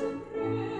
to pray.